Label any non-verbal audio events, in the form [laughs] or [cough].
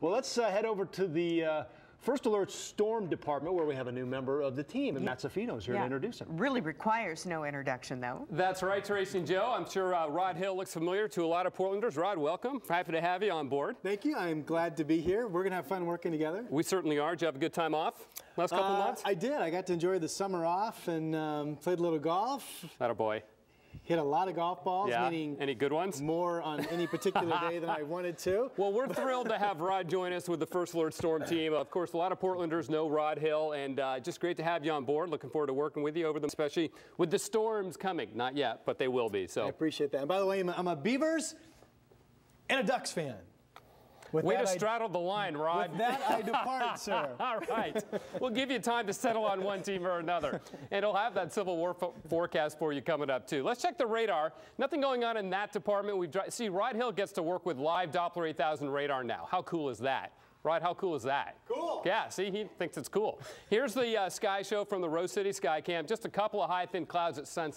Well, let's uh, head over to the uh, First Alert Storm Department where we have a new member of the team, and Matt Zaffino is here to introduce him. Really requires no introduction, though. That's right, Tracy and Joe. I'm sure uh, Rod Hill looks familiar to a lot of Portlanders. Rod, welcome. Happy to have you on board. Thank you. I'm glad to be here. We're going to have fun working together. We certainly are. Did you have a good time off last couple Uh, months? I did. I got to enjoy the summer off and um, played a little golf. That a boy. Hit a lot of golf balls, Yeah. meaning Any good ones? more on any particular [laughs] day than I wanted to. Well, we're thrilled to have Rod join us with the First Alert Storm team. Of course, a lot of Portlanders know Rod Hill, and uh, just great to have you on board. Looking forward to working with you over them, especially with the storms coming. Not yet, but they will be. So I appreciate that. And by the way, I'm a, I'm a Beavers and a Ducks fan. With way to I- straddle the line, Rod. With that, I depart, [laughs] sir. All right. We'll give you time to settle on one team or another. And it'll have that Civil War fo- forecast for you coming up, too. Let's check the radar. Nothing going on in that department. We've dri- See, Rod Hill gets to work with live Doppler 8000 radar now. How cool is that? Rod, how cool is that? Cool. Yeah, see, he thinks it's cool. Here's the uh, sky show from the Rose City Sky Cam. Just a couple of high, thin clouds at sunset.